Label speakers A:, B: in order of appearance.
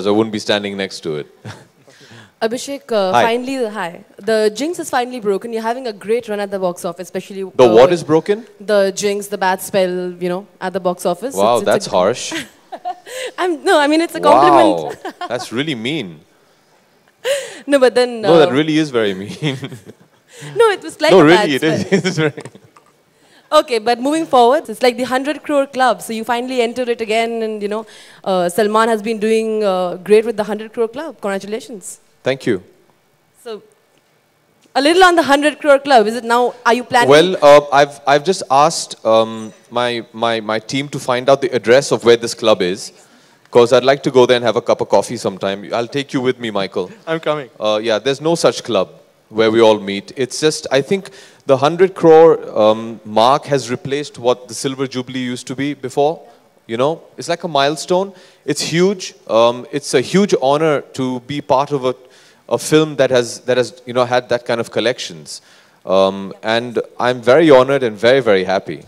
A: Because I wouldn't be standing next to it.
B: Abhishek, uh,
A: Hi.
B: finally, hi. The jinx is finally broken. You're having a great run at the box office, especially
A: The
B: uh,
A: what is broken?
B: the jinx, the bad spell, you know, at the box office.
A: Wow,
B: It's- it's
A: that's harsh.
B: I'm, no, I mean it's a compliment.
A: Wow, that's really mean.
B: No, but then
A: No,
B: uh,
A: that really is very mean.
B: no, it was like
A: no, really, it is.
B: Spell.
A: It's very
B: Okay, but moving forward, it's like the 100 crore club. So you finally entered it again, and you know, uh, Salman has been doing uh, great with the 100 crore club. Congratulations.
A: Thank you.
B: So, a little on the 100 crore club. Is it now? Are you planning?
A: Well, uh, I've, I've just asked um, my, my, my team to find out the address of where this club is. Because I'd like to go there and have a cup of coffee sometime. I'll take you with me, Michael.
C: I'm coming.
A: Uh, yeah, there's no such club where we all meet. It's just, I think the 100 crore um, mark has replaced what the Silver Jubilee used to be before. You know, it's like a milestone. It's huge. Um, it's a huge honor to be part of a, a film that has, that has, you know, had that kind of collections. Um, and I'm very honored and very, very happy.